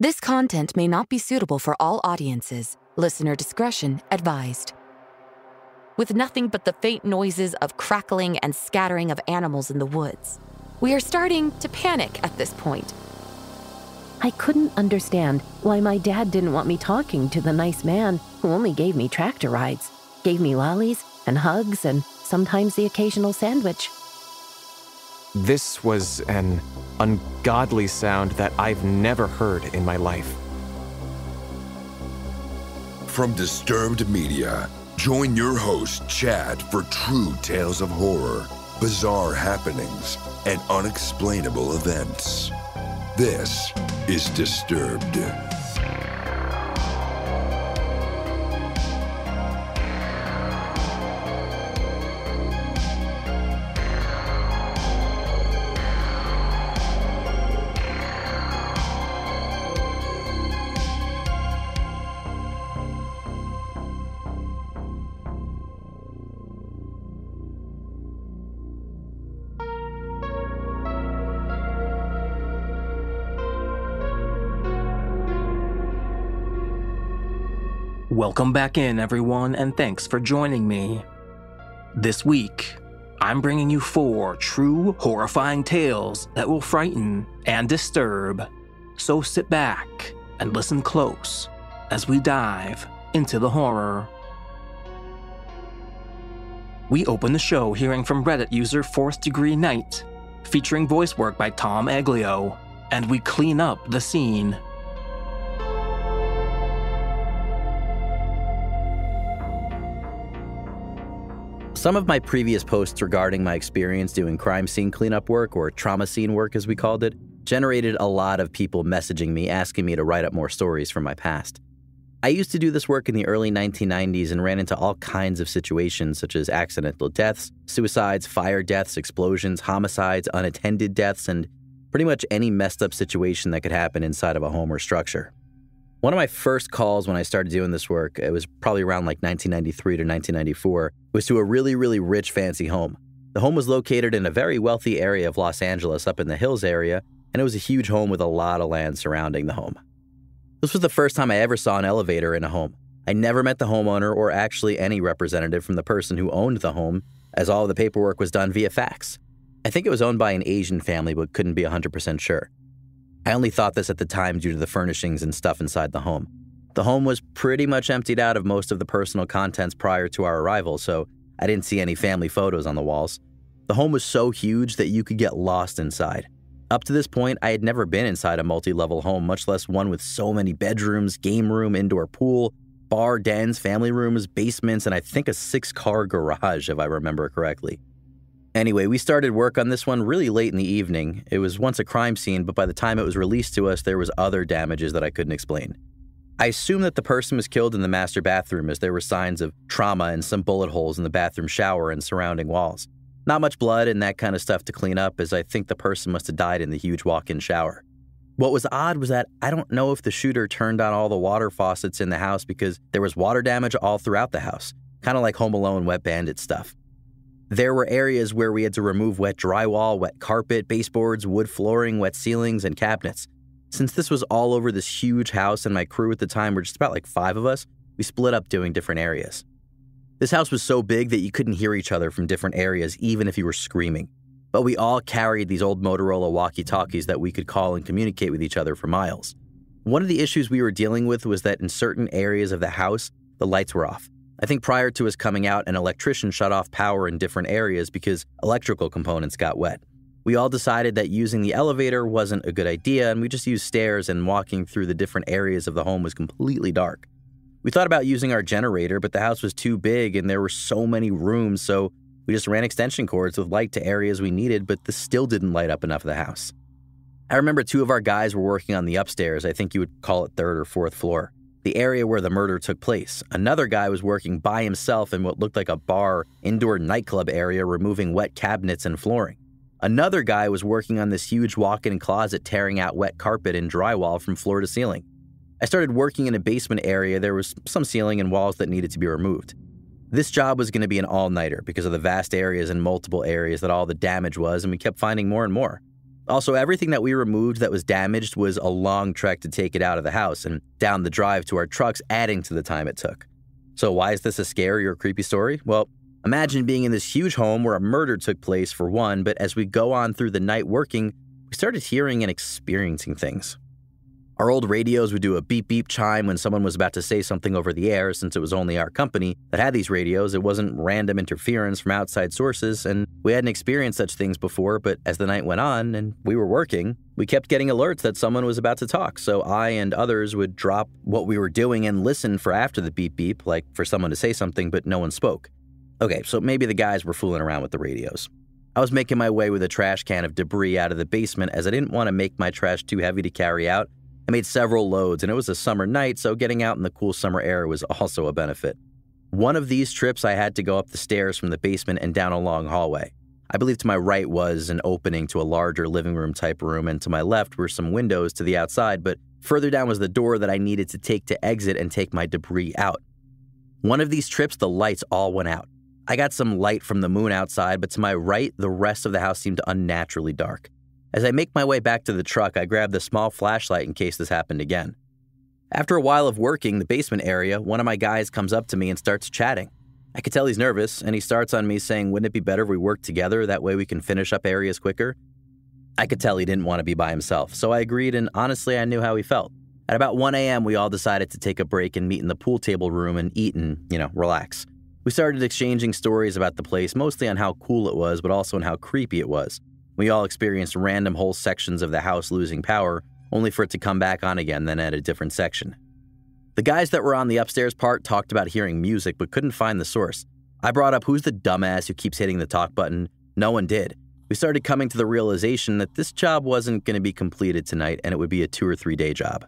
This content may not be suitable for all audiences. Listener discretion advised. With nothing but the faint noises of crackling and scattering of animals in the woods, we are starting to panic at this point. I couldn't understand why my dad didn't want me talking to the nice man who only gave me tractor rides, gave me lollies and hugs and sometimes the occasional sandwich. This was an ungodly sound that I've never heard in my life. From Disturbed Media, join your host, Chad, for true tales of horror, bizarre happenings, and unexplainable events. This is Disturbed. Welcome back in, everyone, and thanks for joining me. This week, I'm bringing you four true horrifying tales that will frighten and disturb. So sit back and listen close as we dive into the horror. We open the show hearing from Reddit user Fourth Degree Night, featuring voice work by Tom Aglio, and we clean up the scene. Some of my previous posts regarding my experience doing crime scene cleanup work, or trauma scene work as we called it, generated a lot of people messaging me asking me to write up more stories from my past. I used to do this work in the early 1990s and ran into all kinds of situations such as accidental deaths, suicides, fire deaths, explosions, homicides, unattended deaths, and pretty much any messed up situation that could happen inside of a home or structure. One of my first calls when I started doing this work, it was probably around like 1993 to 1994, was to a really, really rich, fancy home. The home was located in a very wealthy area of Los Angeles up in the hills area, and it was a huge home with a lot of land surrounding the home. This was the first time I ever saw an elevator in a home. I never met the homeowner or actually any representative from the person who owned the home, as all the paperwork was done via fax. I think it was owned by an Asian family, but couldn't be 100% sure. I only thought this at the time due to the furnishings and stuff inside the home. The home was pretty much emptied out of most of the personal contents prior to our arrival, so I didn't see any family photos on the walls. The home was so huge that you could get lost inside. Up to this point, I had never been inside a multi level home, much less one with so many bedrooms, game room, indoor pool, bar, dens, family rooms, basements, and I think a six car garage, if I remember correctly. Anyway, we started work on this one really late in the evening. It was once a crime scene, but by the time it was released to us, there was other damages that I couldn't explain. I assume that the person was killed in the master bathroom as there were signs of trauma and some bullet holes in the bathroom shower and surrounding walls. Not much blood and that kind of stuff to clean up, as I think the person must have died in the huge walk in shower. What was odd was that I don't know if the shooter turned on all the water faucets in the house because there was water damage all throughout the house, kind of like Home Alone Wet Bandit stuff. There were areas where we had to remove wet drywall, wet carpet, baseboards, wood flooring, wet ceilings, and cabinets. Since this was all over this huge house and my crew at the time were just about like five of us, we split up doing different areas. This house was so big that you couldn't hear each other from different areas, even if you were screaming. But we all carried these old Motorola walkie talkies that we could call and communicate with each other for miles. One of the issues we were dealing with was that in certain areas of the house, the lights were off. I think prior to us coming out, an electrician shut off power in different areas because electrical components got wet. We all decided that using the elevator wasn't a good idea, and we just used stairs, and walking through the different areas of the home was completely dark. We thought about using our generator, but the house was too big and there were so many rooms, so we just ran extension cords with light to areas we needed, but this still didn't light up enough of the house. I remember two of our guys were working on the upstairs, I think you would call it third or fourth floor the area where the murder took place. Another guy was working by himself in what looked like a bar, indoor nightclub area, removing wet cabinets and flooring. Another guy was working on this huge walk in closet, tearing out wet carpet and drywall from floor to ceiling. I started working in a basement area. There was some ceiling and walls that needed to be removed. This job was going to be an all nighter because of the vast areas and multiple areas that all the damage was, and we kept finding more and more. Also, everything that we removed that was damaged was a long trek to take it out of the house and down the drive to our trucks, adding to the time it took. So, why is this a scary or creepy story? Well, imagine being in this huge home where a murder took place, for one, but as we go on through the night working, we started hearing and experiencing things. Our old radios would do a beep beep chime when someone was about to say something over the air, since it was only our company that had these radios. It wasn't random interference from outside sources, and we hadn't experienced such things before. But as the night went on and we were working, we kept getting alerts that someone was about to talk. So I and others would drop what we were doing and listen for after the beep beep, like for someone to say something, but no one spoke. Okay, so maybe the guys were fooling around with the radios. I was making my way with a trash can of debris out of the basement as I didn't want to make my trash too heavy to carry out I made several loads, and it was a summer night, so getting out in the cool summer air was also a benefit. One of these trips, I had to go up the stairs from the basement and down a long hallway. I believe to my right was an opening to a larger living room type room, and to my left were some windows to the outside, but further down was the door that I needed to take to exit and take my debris out. One of these trips, the lights all went out. I got some light from the moon outside, but to my right, the rest of the house seemed unnaturally dark. As I make my way back to the truck, I grab the small flashlight in case this happened again. After a while of working the basement area, one of my guys comes up to me and starts chatting. I could tell he's nervous, and he starts on me saying, Wouldn't it be better if we worked together? That way we can finish up areas quicker. I could tell he didn't want to be by himself, so I agreed, and honestly, I knew how he felt. At about 1 a.m., we all decided to take a break and meet in the pool table room and eat and, you know, relax. We started exchanging stories about the place, mostly on how cool it was, but also on how creepy it was. We all experienced random whole sections of the house losing power, only for it to come back on again, then at a different section. The guys that were on the upstairs part talked about hearing music but couldn't find the source. I brought up who's the dumbass who keeps hitting the talk button. No one did. We started coming to the realization that this job wasn't going to be completed tonight and it would be a two or three day job.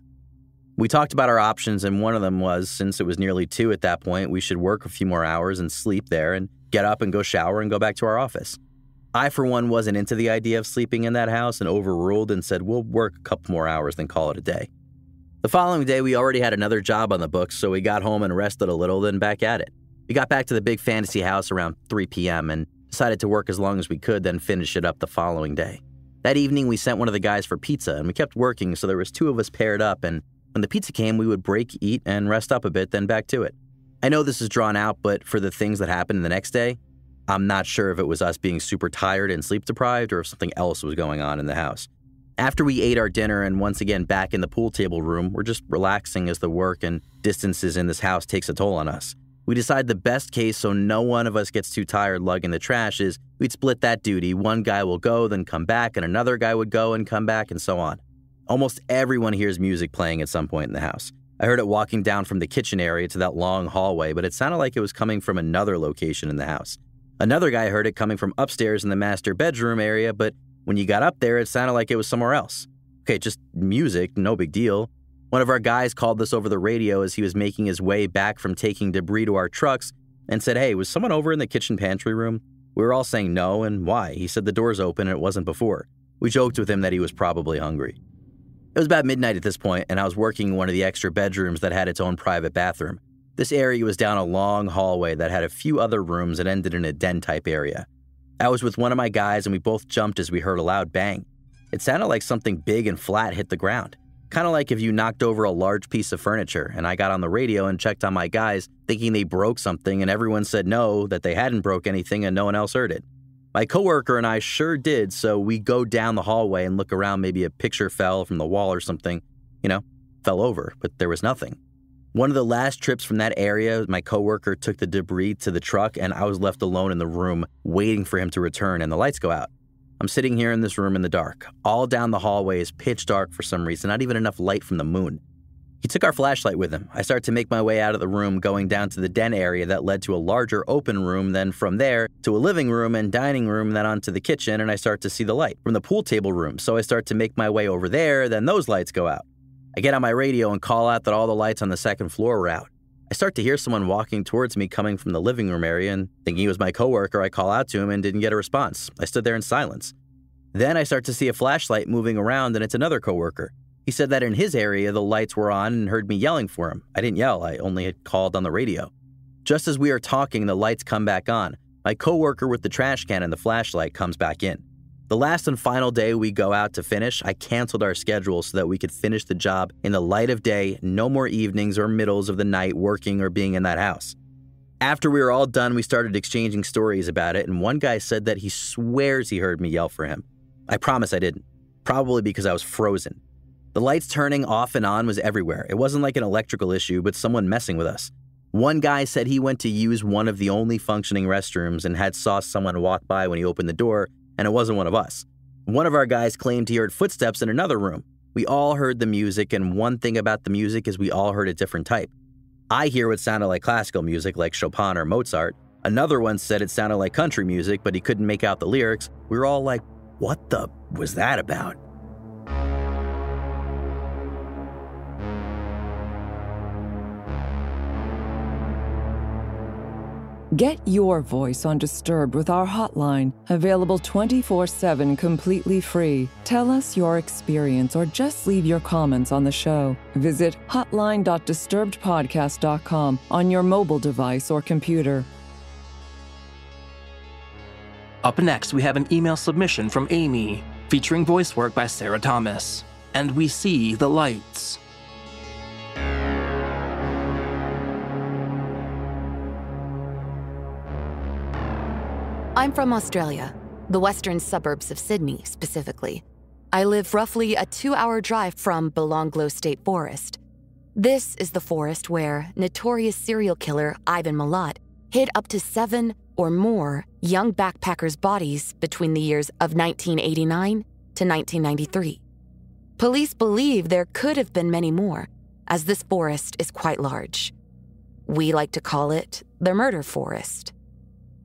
We talked about our options, and one of them was since it was nearly two at that point, we should work a few more hours and sleep there and get up and go shower and go back to our office. I, for one, wasn't into the idea of sleeping in that house and overruled and said, we'll work a couple more hours, then call it a day. The following day, we already had another job on the books, so we got home and rested a little, then back at it. We got back to the big fantasy house around 3 p.m. and decided to work as long as we could, then finish it up the following day. That evening, we sent one of the guys for pizza, and we kept working, so there was two of us paired up, and when the pizza came, we would break, eat, and rest up a bit, then back to it. I know this is drawn out, but for the things that happened the next day, I'm not sure if it was us being super tired and sleep deprived or if something else was going on in the house. After we ate our dinner and once again back in the pool table room, we're just relaxing as the work and distances in this house takes a toll on us. We decide the best case so no one of us gets too tired lugging the trash is we'd split that duty. One guy will go, then come back, and another guy would go and come back, and so on. Almost everyone hears music playing at some point in the house. I heard it walking down from the kitchen area to that long hallway, but it sounded like it was coming from another location in the house. Another guy heard it coming from upstairs in the master bedroom area, but when you got up there, it sounded like it was somewhere else. Okay, just music, no big deal. One of our guys called this over the radio as he was making his way back from taking debris to our trucks and said, Hey, was someone over in the kitchen pantry room? We were all saying no, and why? He said the door's open and it wasn't before. We joked with him that he was probably hungry. It was about midnight at this point, and I was working in one of the extra bedrooms that had its own private bathroom. This area was down a long hallway that had a few other rooms and ended in a den type area. I was with one of my guys and we both jumped as we heard a loud bang. It sounded like something big and flat hit the ground. Kind of like if you knocked over a large piece of furniture, and I got on the radio and checked on my guys, thinking they broke something, and everyone said no, that they hadn't broke anything, and no one else heard it. My coworker and I sure did, so we go down the hallway and look around. Maybe a picture fell from the wall or something, you know, fell over, but there was nothing. One of the last trips from that area, my coworker took the debris to the truck and I was left alone in the room waiting for him to return and the lights go out. I'm sitting here in this room in the dark. All down the hallway is pitch dark for some reason, not even enough light from the moon. He took our flashlight with him. I start to make my way out of the room, going down to the den area that led to a larger open room, then from there to a living room and dining room, then onto the kitchen, and I start to see the light from the pool table room. So I start to make my way over there, then those lights go out. I get on my radio and call out that all the lights on the second floor were out. I start to hear someone walking towards me coming from the living room area and thinking he was my coworker, I call out to him and didn't get a response. I stood there in silence. Then I start to see a flashlight moving around and it's another coworker. He said that in his area the lights were on and heard me yelling for him. I didn't yell, I only had called on the radio. Just as we are talking, the lights come back on. My coworker with the trash can and the flashlight comes back in. The last and final day we go out to finish, I canceled our schedule so that we could finish the job in the light of day, no more evenings or middles of the night working or being in that house. After we were all done, we started exchanging stories about it, and one guy said that he swears he heard me yell for him. I promise I didn't, probably because I was frozen. The lights turning off and on was everywhere. It wasn't like an electrical issue, but someone messing with us. One guy said he went to use one of the only functioning restrooms and had saw someone walk by when he opened the door and it wasn't one of us. One of our guys claimed he heard footsteps in another room. We all heard the music, and one thing about the music is we all heard a different type. I hear what sounded like classical music, like Chopin or Mozart. Another one said it sounded like country music, but he couldn't make out the lyrics. We were all like, what the was that about? Get your voice on Disturbed with our hotline, available 24 7 completely free. Tell us your experience or just leave your comments on the show. Visit hotline.disturbedpodcast.com on your mobile device or computer. Up next, we have an email submission from Amy, featuring voice work by Sarah Thomas. And we see the lights. I'm from Australia, the western suburbs of Sydney specifically. I live roughly a two hour drive from Belanglo State Forest. This is the forest where notorious serial killer Ivan Milat hid up to seven or more young backpackers' bodies between the years of 1989 to 1993. Police believe there could have been many more, as this forest is quite large. We like to call it the murder forest.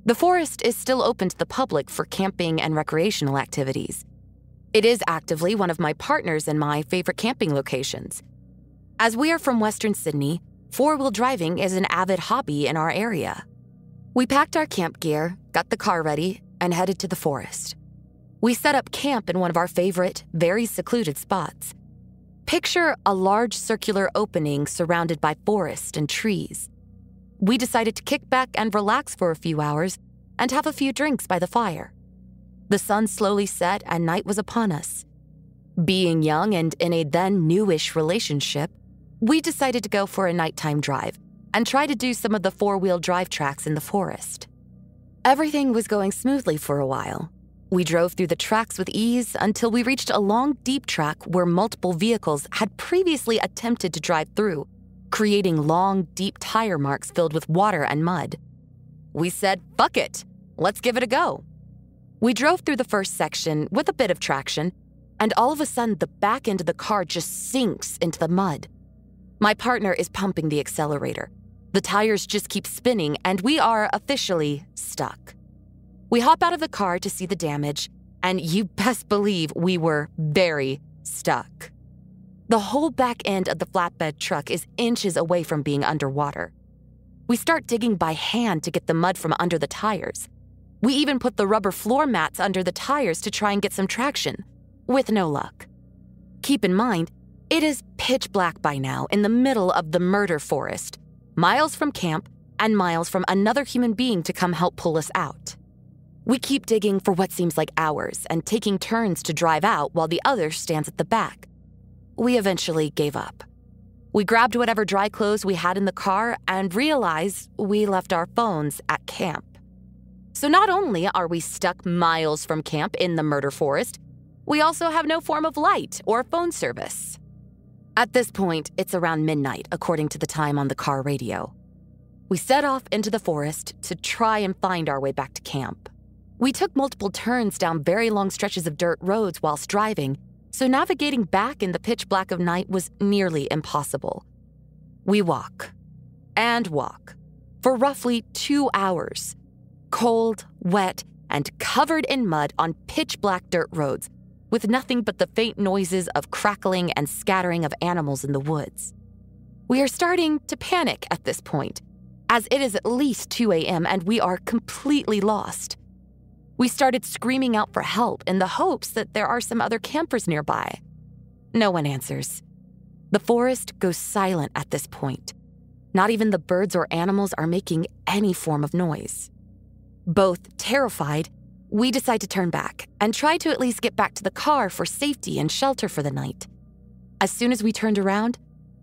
The forest is still open to the public for camping and recreational activities. It is actively one of my partners and my favorite camping locations. As we are from Western Sydney, four wheel driving is an avid hobby in our area. We packed our camp gear, got the car ready, and headed to the forest. We set up camp in one of our favorite, very secluded spots. Picture a large circular opening surrounded by forest and trees we decided to kick back and relax for a few hours and have a few drinks by the fire. The sun slowly set and night was upon us. Being young and in a then newish relationship, we decided to go for a nighttime drive and try to do some of the four wheel drive tracks in the forest. Everything was going smoothly for a while. We drove through the tracks with ease until we reached a long, deep track where multiple vehicles had previously attempted to drive through creating long, deep tire marks filled with water and mud. We said, fuck it, let's give it a go. We drove through the first section with a bit of traction, and all of a sudden the back end of the car just sinks into the mud. My partner is pumping the accelerator. The tires just keep spinning, and we are officially stuck. We hop out of the car to see the damage, and you best believe we were very stuck. The whole back end of the flatbed truck is inches away from being underwater. We start digging by hand to get the mud from under the tires. We even put the rubber floor mats under the tires to try and get some traction, with no luck. Keep in mind, it is pitch black by now in the middle of the murder forest, miles from camp and miles from another human being to come help pull us out. We keep digging for what seems like hours and taking turns to drive out while the other stands at the back we eventually gave up. We grabbed whatever dry clothes we had in the car and realized we left our phones at camp. So not only are we stuck miles from camp in the murder forest, we also have no form of light or phone service. At this point, it's around midnight, according to the time on the car radio. We set off into the forest to try and find our way back to camp. We took multiple turns down very long stretches of dirt roads whilst driving so navigating back in the pitch black of night was nearly impossible. We walk and walk for roughly two hours, cold, wet, and covered in mud on pitch black dirt roads, with nothing but the faint noises of crackling and scattering of animals in the woods. We are starting to panic at this point, as it is at least 2 a.m. and we are completely lost. We started screaming out for help in the hopes that there are some other campers nearby. No one answers. The forest goes silent at this point. Not even the birds or animals are making any form of noise. Both terrified, we decide to turn back and try to at least get back to the car for safety and shelter for the night. As soon as we turned around,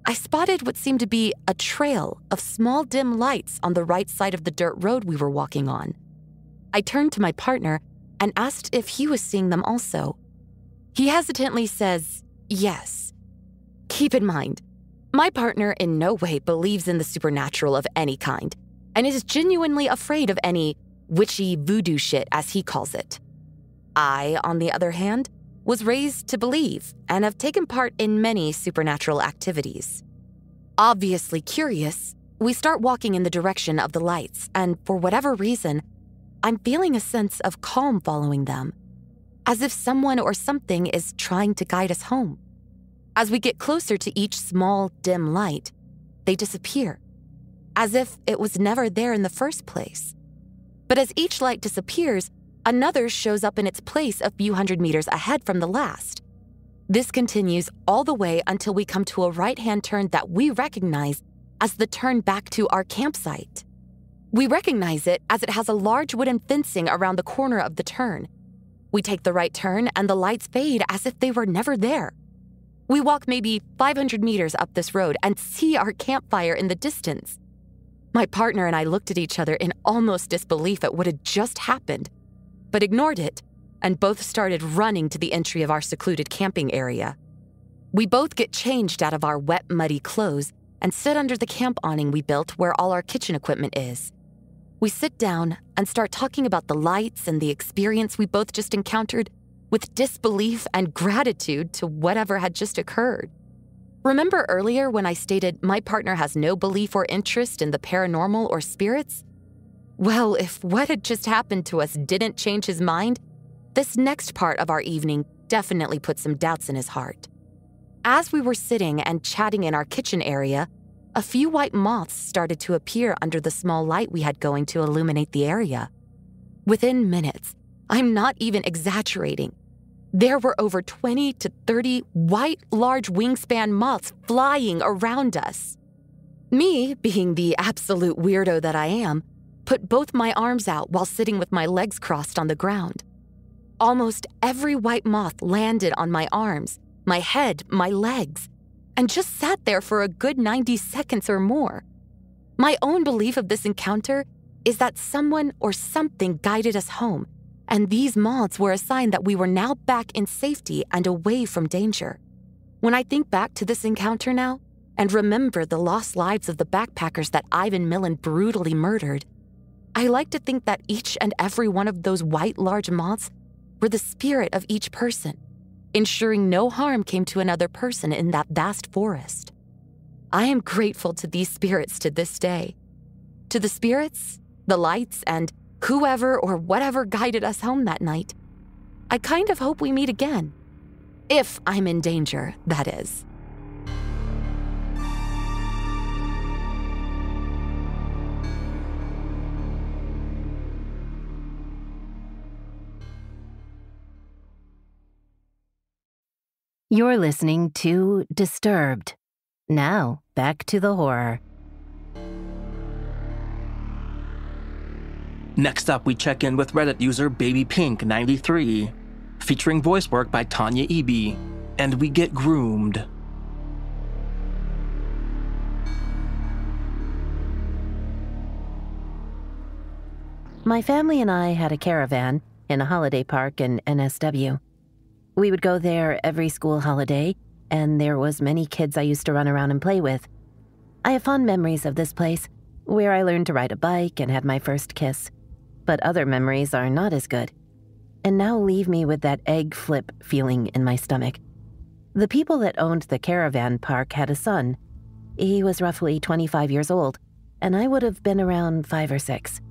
I spotted what seemed to be a trail of small dim lights on the right side of the dirt road we were walking on. I turned to my partner and asked if he was seeing them also. He hesitantly says, yes. Keep in mind, my partner in no way believes in the supernatural of any kind and is genuinely afraid of any witchy voodoo shit, as he calls it. I, on the other hand, was raised to believe and have taken part in many supernatural activities. Obviously curious, we start walking in the direction of the lights, and for whatever reason, I'm feeling a sense of calm following them, as if someone or something is trying to guide us home. As we get closer to each small, dim light, they disappear, as if it was never there in the first place. But as each light disappears, Another shows up in its place a few hundred meters ahead from the last. This continues all the way until we come to a right hand turn that we recognize as the turn back to our campsite. We recognize it as it has a large wooden fencing around the corner of the turn. We take the right turn and the lights fade as if they were never there. We walk maybe 500 meters up this road and see our campfire in the distance. My partner and I looked at each other in almost disbelief at what had just happened but ignored it, and both started running to the entry of our secluded camping area. We both get changed out of our wet, muddy clothes and sit under the camp awning we built where all our kitchen equipment is. We sit down and start talking about the lights and the experience we both just encountered with disbelief and gratitude to whatever had just occurred. Remember earlier when I stated my partner has no belief or interest in the paranormal or spirits? Well, if what had just happened to us didn't change his mind, this next part of our evening definitely put some doubts in his heart. As we were sitting and chatting in our kitchen area, a few white moths started to appear under the small light we had going to illuminate the area. Within minutes, I'm not even exaggerating, there were over 20 to 30 white, large wingspan moths flying around us. Me, being the absolute weirdo that I am, put both my arms out while sitting with my legs crossed on the ground. Almost every white moth landed on my arms, my head, my legs, and just sat there for a good 90 seconds or more. My own belief of this encounter is that someone or something guided us home, and these moths were a sign that we were now back in safety and away from danger. When I think back to this encounter now, and remember the lost lives of the backpackers that Ivan Milat brutally murdered, I like to think that each and every one of those white large moths were the spirit of each person, ensuring no harm came to another person in that vast forest. I am grateful to these spirits to this day. To the spirits, the lights, and whoever or whatever guided us home that night. I kind of hope we meet again. If I'm in danger, that is. You're listening to Disturbed. Now, back to the horror. Next up, we check in with Reddit user BabyPink93, featuring voice work by Tanya Eby, and we get groomed. My family and I had a caravan in a holiday park in NSW. We would go there every school holiday, and there was many kids I used to run around and play with. I have fond memories of this place, where I learned to ride a bike and had my first kiss. But other memories are not as good, and now leave me with that egg flip feeling in my stomach. The people that owned the caravan park had a son. He was roughly 25 years old, and I would have been around five or six.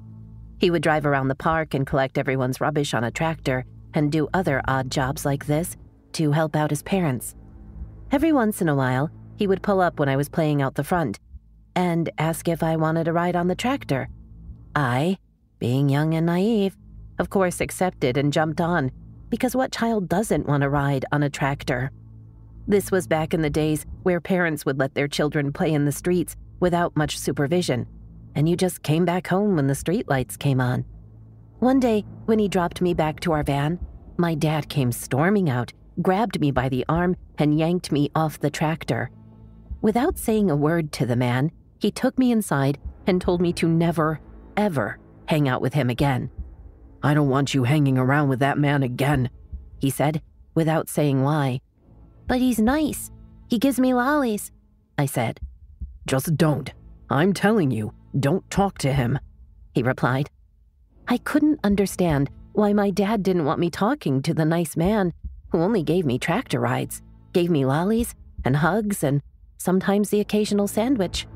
He would drive around the park and collect everyone's rubbish on a tractor and do other odd jobs like this to help out his parents. Every once in a while, he would pull up when I was playing out the front and ask if I wanted a ride on the tractor. I, being young and naive, of course accepted and jumped on, because what child doesn't want to ride on a tractor? This was back in the days where parents would let their children play in the streets without much supervision, and you just came back home when the streetlights came on. One day, when he dropped me back to our van, my dad came storming out, grabbed me by the arm, and yanked me off the tractor. Without saying a word to the man, he took me inside and told me to never, ever hang out with him again. I don't want you hanging around with that man again, he said, without saying why. But he's nice. He gives me lollies, I said. Just don't. I'm telling you, don't talk to him, he replied. I couldn't understand why my dad didn't want me talking to the nice man who only gave me tractor rides, gave me lollies and hugs and sometimes the occasional sandwich.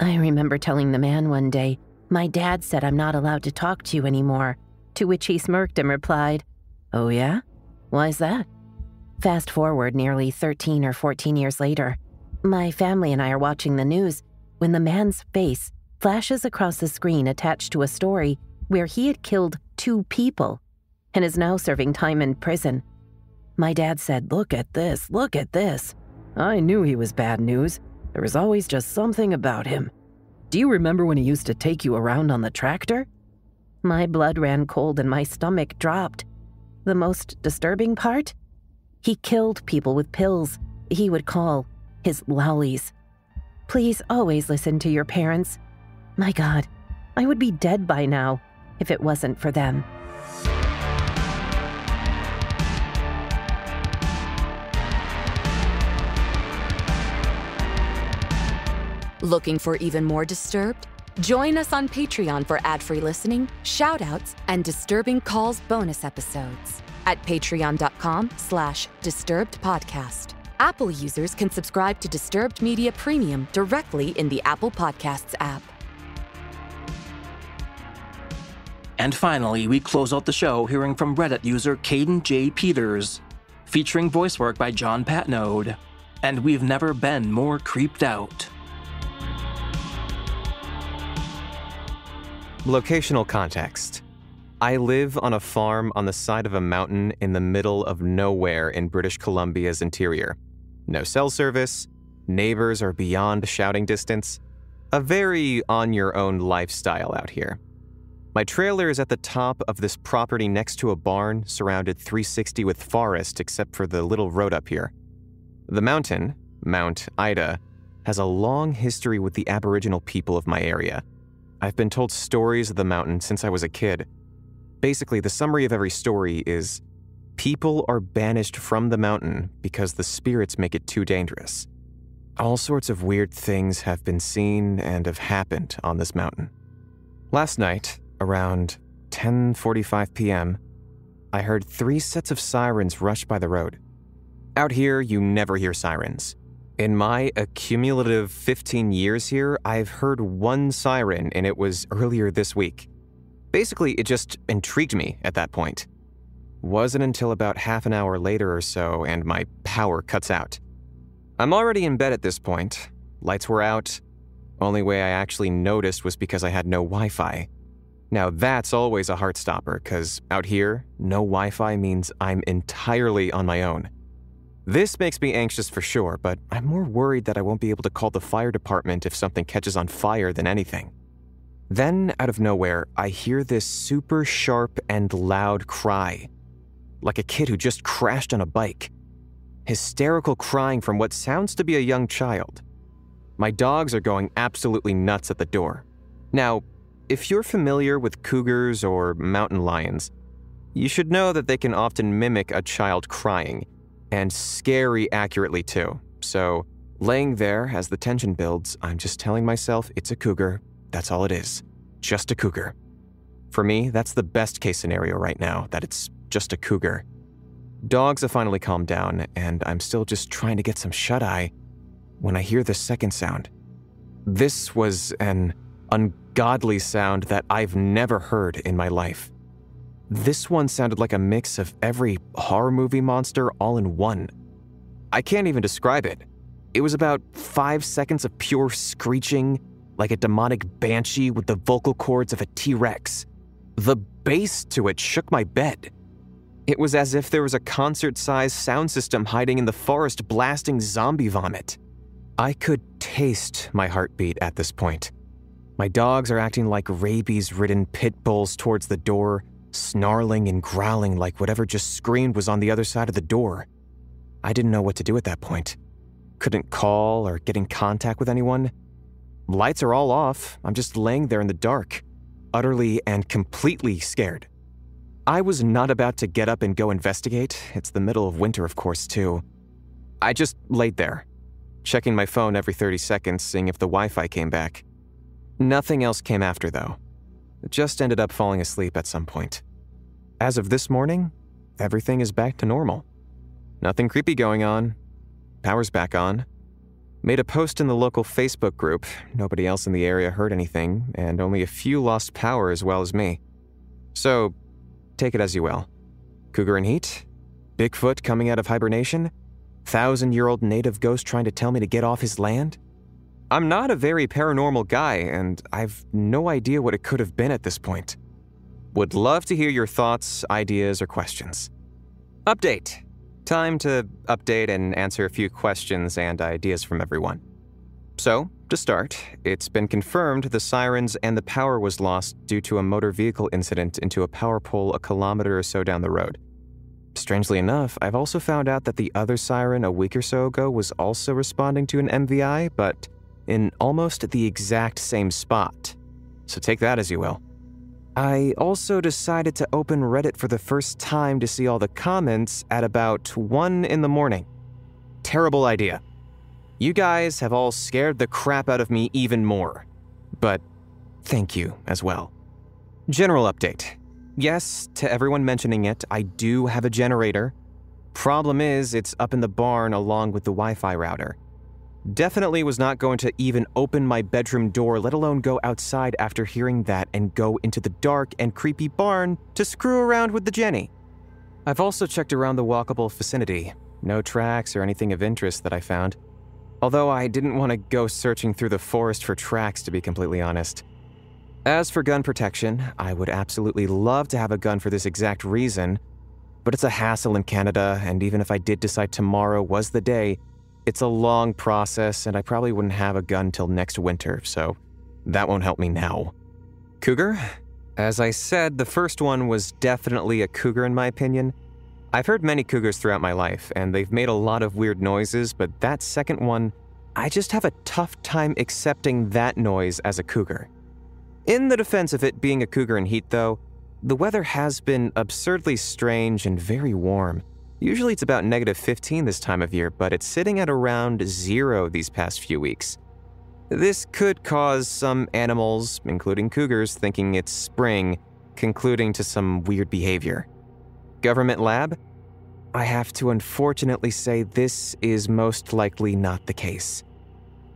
I remember telling the man one day, My dad said I'm not allowed to talk to you anymore, to which he smirked and replied, Oh, yeah? Why's that? Fast forward nearly 13 or 14 years later, my family and I are watching the news when the man's face flashes across the screen attached to a story where he had killed two people and is now serving time in prison. My dad said, Look at this, look at this. I knew he was bad news. There was always just something about him. Do you remember when he used to take you around on the tractor? My blood ran cold and my stomach dropped. The most disturbing part? He killed people with pills he would call his lollies. Please always listen to your parents. My God, I would be dead by now if it wasn't for them. Looking for even more Disturbed? Join us on Patreon for ad-free listening, shoutouts, and Disturbing Calls bonus episodes at patreon.com slash disturbed podcast. Apple users can subscribe to Disturbed Media Premium directly in the Apple Podcasts app. And finally, we close out the show hearing from Reddit user Caden J. Peters, featuring voice work by John Patneude. And we've never been more creeped out. Locational context. I live on a farm on the side of a mountain in the middle of nowhere in British Columbia's interior. No cell service, neighbors are beyond shouting distance. A very on your own lifestyle out here. My trailer is at the top of this property next to a barn surrounded 360 with forest except for the little road up here. The mountain, Mount Ida, has a long history with the Aboriginal people of my area. I've been told stories of the mountain since I was a kid. Basically, the summary of every story is people are banished from the mountain because the spirits make it too dangerous. All sorts of weird things have been seen and have happened on this mountain. Last night, around 10:45 p.m., I heard three sets of sirens rush by the road. Out here, you never hear sirens. In my accumulative 15 years here, I've heard one siren, and it was earlier this week. Basically, it just intrigued me at that point. Wasn't until about half an hour later or so, and my power cuts out. I'm already in bed at this point. Lights were out. Only way I actually noticed was because I had no Wi Fi. Now, that's always a heart stopper, because out here, no Wi Fi means I'm entirely on my own. This makes me anxious for sure, but I'm more worried that I won't be able to call the fire department if something catches on fire than anything. Then, out of nowhere, I hear this super sharp and loud cry, like a kid who just crashed on a bike. Hysterical crying from what sounds to be a young child. My dogs are going absolutely nuts at the door. Now, if you're familiar with cougars or mountain lions, you should know that they can often mimic a child crying and scary accurately too. So, laying there as the tension builds, I'm just telling myself it's a cougar. That's all it is. Just a cougar. For me, that's the best case scenario right now, that it's just a cougar. Dogs have finally calmed down, and I'm still just trying to get some shut eye when I hear the second sound. This was an ungodly sound that I've never heard in my life. This one sounded like a mix of every horror movie monster all in one. I can't even describe it. It was about five seconds of pure screeching, like a demonic banshee with the vocal cords of a T Rex. The bass to it shook my bed. It was as if there was a concert sized sound system hiding in the forest blasting zombie vomit. I could taste my heartbeat at this point. My dogs are acting like rabies ridden pit bulls towards the door, snarling and growling like whatever just screamed was on the other side of the door. I didn't know what to do at that point. Couldn't call or get in contact with anyone. Lights are all off. I'm just laying there in the dark, utterly and completely scared. I was not about to get up and go investigate. It's the middle of winter, of course, too. I just laid there, checking my phone every 30 seconds, seeing if the Wi Fi came back. Nothing else came after, though. Just ended up falling asleep at some point. As of this morning, everything is back to normal. Nothing creepy going on. Power's back on. Made a post in the local Facebook group. Nobody else in the area heard anything, and only a few lost power as well as me. So, take it as you will. Cougar in heat? Bigfoot coming out of hibernation? Thousand year old native ghost trying to tell me to get off his land? I'm not a very paranormal guy, and I've no idea what it could have been at this point. Would love to hear your thoughts, ideas, or questions. Update. Time to update and answer a few questions and ideas from everyone. So, to start, it's been confirmed the sirens and the power was lost due to a motor vehicle incident into a power pole a kilometer or so down the road. Strangely enough, I've also found out that the other siren a week or so ago was also responding to an MVI, but in almost the exact same spot. So take that as you will. I also decided to open Reddit for the first time to see all the comments at about 1 in the morning. Terrible idea. You guys have all scared the crap out of me even more. But thank you as well. General update. Yes, to everyone mentioning it, I do have a generator. Problem is, it's up in the barn along with the Wi Fi router. Definitely was not going to even open my bedroom door, let alone go outside after hearing that and go into the dark and creepy barn to screw around with the Jenny. I've also checked around the walkable vicinity. No tracks or anything of interest that I found. Although I didn't want to go searching through the forest for tracks, to be completely honest. As for gun protection, I would absolutely love to have a gun for this exact reason, but it's a hassle in Canada, and even if I did decide tomorrow was the day, it's a long process, and I probably wouldn't have a gun till next winter, so that won't help me now. Cougar? As I said, the first one was definitely a cougar in my opinion. I've heard many cougars throughout my life, and they've made a lot of weird noises, but that second one, I just have a tough time accepting that noise as a cougar. In the defense of it being a cougar in heat, though, the weather has been absurdly strange and very warm. Usually it's about negative 15 this time of year, but it's sitting at around zero these past few weeks. This could cause some animals, including cougars, thinking it's spring, concluding to some weird behavior. Government lab? I have to unfortunately say this is most likely not the case.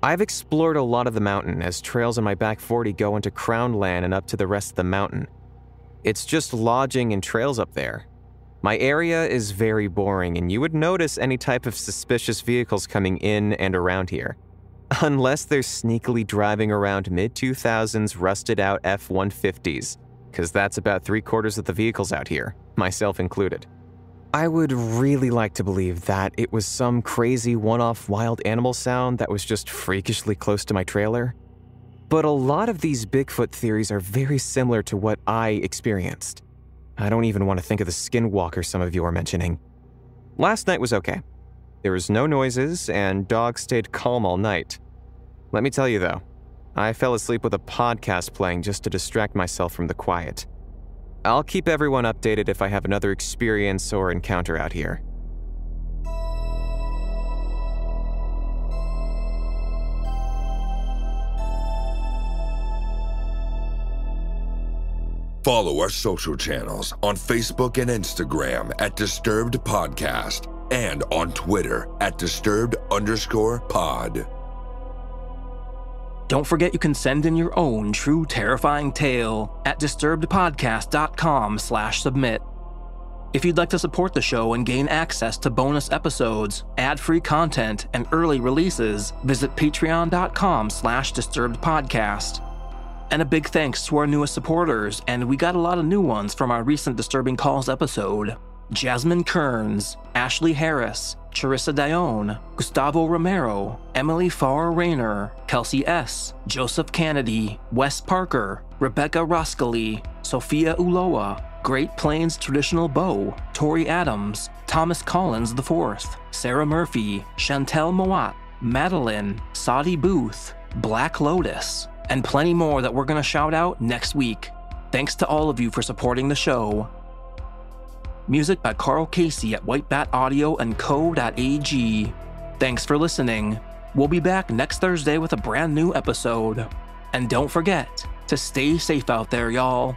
I've explored a lot of the mountain as trails in my back 40 go into Crown Land and up to the rest of the mountain. It's just lodging and trails up there, my area is very boring, and you would notice any type of suspicious vehicles coming in and around here. Unless they're sneakily driving around mid 2000s rusted out F 150s, because that's about three quarters of the vehicles out here, myself included. I would really like to believe that it was some crazy one off wild animal sound that was just freakishly close to my trailer. But a lot of these Bigfoot theories are very similar to what I experienced. I don't even want to think of the skinwalker some of you are mentioning. Last night was okay. There was no noises, and dog stayed calm all night. Let me tell you though, I fell asleep with a podcast playing just to distract myself from the quiet. I'll keep everyone updated if I have another experience or encounter out here. Follow our social channels on Facebook and Instagram at Disturbed Podcast and on Twitter at Disturbed underscore pod. Don't forget you can send in your own true terrifying tale at disturbedpodcast.com slash submit. If you'd like to support the show and gain access to bonus episodes, ad-free content, and early releases, visit patreon.com slash disturbedpodcast. And a big thanks to our newest supporters, and we got a lot of new ones from our recent Disturbing Calls episode. Jasmine Kearns, Ashley Harris, Charissa Dione, Gustavo Romero, Emily Farr Rayner, Kelsey S., Joseph Kennedy, Wes Parker, Rebecca Roskally, Sophia Uloa, Great Plains Traditional Bow, Tori Adams, Thomas Collins IV, Sarah Murphy, Chantel Moat, Madeline, Sadi Booth, Black Lotus, and plenty more that we're going to shout out next week. Thanks to all of you for supporting the show. Music by Karl Casey at White Bat Audio and Co.ag. Thanks for listening. We'll be back next Thursday with a brand new episode. And don't forget to stay safe out there, y'all.